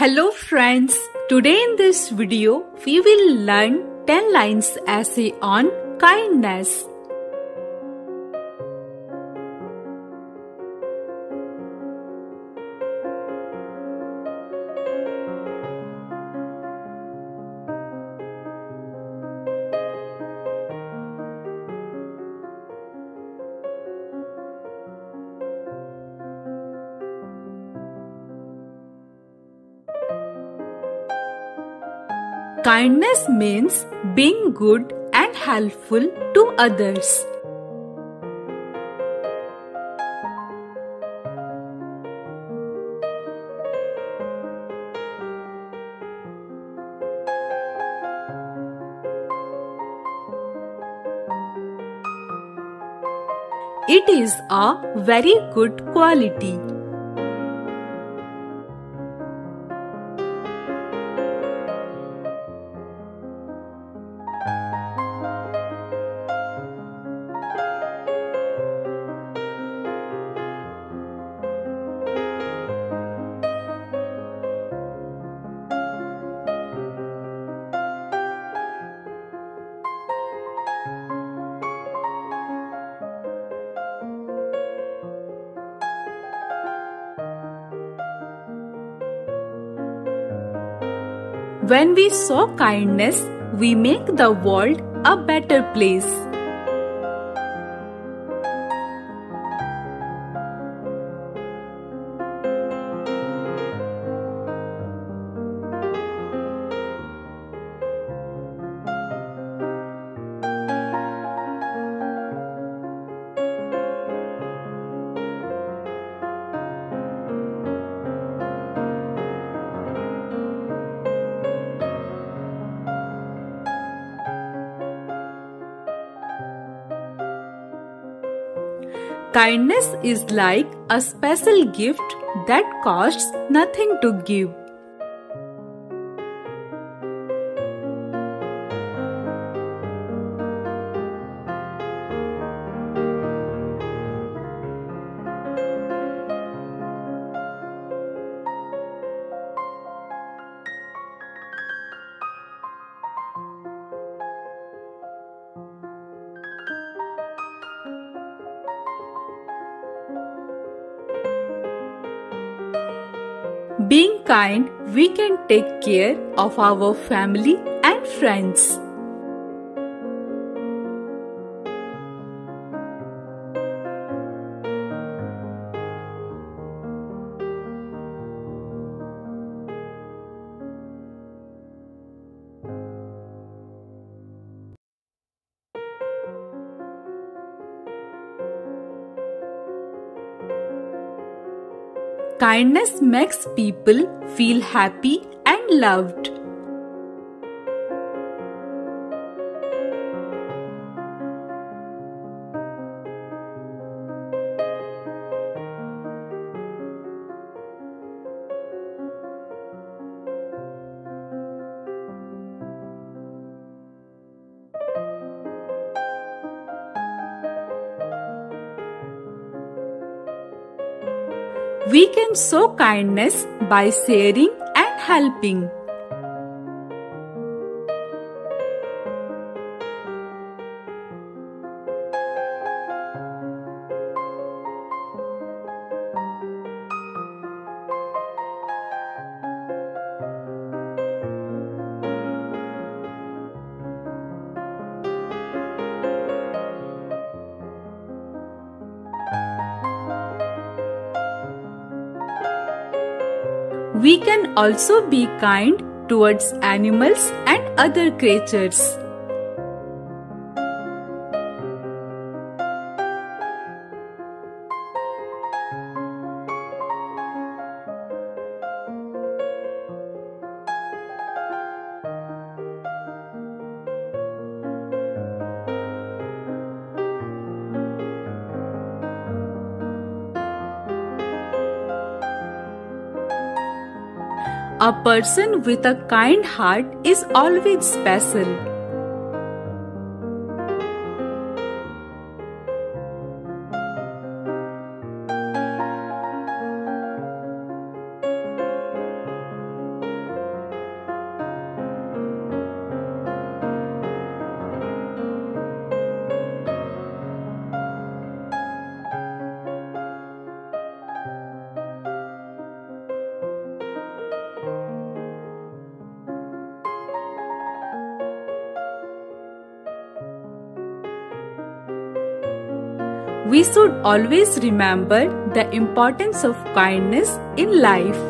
Hello friends, today in this video we will learn 10 lines essay on kindness. Kindness means being good and helpful to others. It is a very good quality. When we show kindness, we make the world a better place. Kindness is like a special gift that costs nothing to give. Being kind, we can take care of our family and friends. Kindness makes people feel happy and loved. We can show kindness by sharing and helping. We can also be kind towards animals and other creatures. A person with a kind heart is always special. We should always remember the importance of kindness in life.